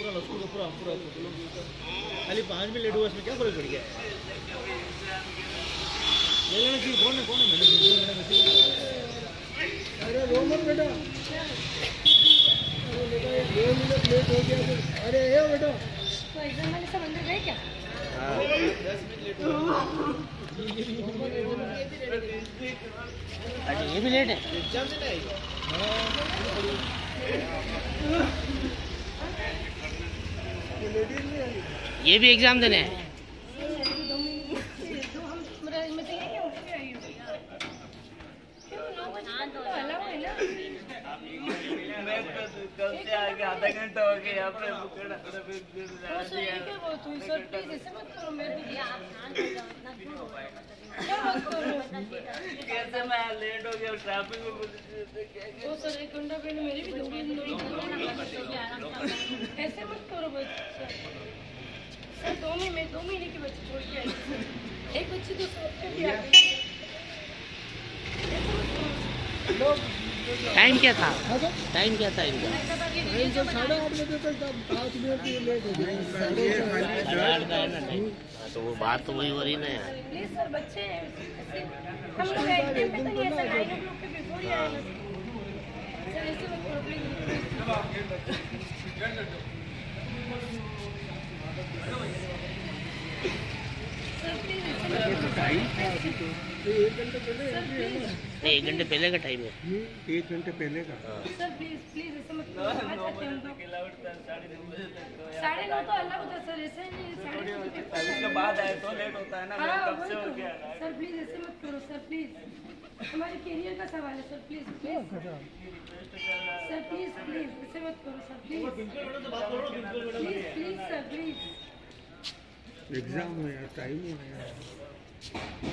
पूरा लस्कू का पूरा पूरा खाली पाँच मिनट लेट हुआ इसमें क्या फ़र्क पड़ गया? ले लेना चाहिए कौन है कौन है? मैंने अरे रो मत बेटा। अरे ये दो मिनट लेट हो गया तो। अरे ये बेटा। तो एग्ज़ाम वाले सब अंदर गए क्या? अच्छा ये भी लेट है। एग्ज़ाम से नहीं ये भी एग्ज़ाम देने हैं तो हूँ तो है आधा घंटा हो गया यहाँ कैसे मैं लेट हो गया ट्रैफ़िक में ऐसे मत करो बच्चे। सर दो महीने दो महीने के बच्चे छोड़ के आई एक बच्ची तो भी आ गई टाइम क्या था? हाँ टाइम क्या था इनका? तो साढ़े आठ बजे तक पाँच मिनट ही लेट हो है हाँ, तो वो बात तो वही हो रही ना यार। प्लीज़ सर बच्चे हम लोग पे तो नहीं ऐसा नाइन ओ के बिफोर ही आए ना सर ऐसे मत करो प्लीज़ सर प्लीज़ ऐसे मत करो टाइम था अभी तो तो एक घंटे पहले सर नहीं एक घंटे पहले का टाइम है। एक घंटे पहले का। है, साढ़े नौ तो तो होता सर ऐसे नहीं साढ़े नौ तो अब इसके बाद आए तो लेट होता है ना हाँ कब से हो तो। गया सर प्लीज़ ऐसे मत करो सर प्लीज़ हमारे करियर का सवाल है sir please please sir please please ऐसे मत करो sir please please please sir please exam हो टाइम हो 何?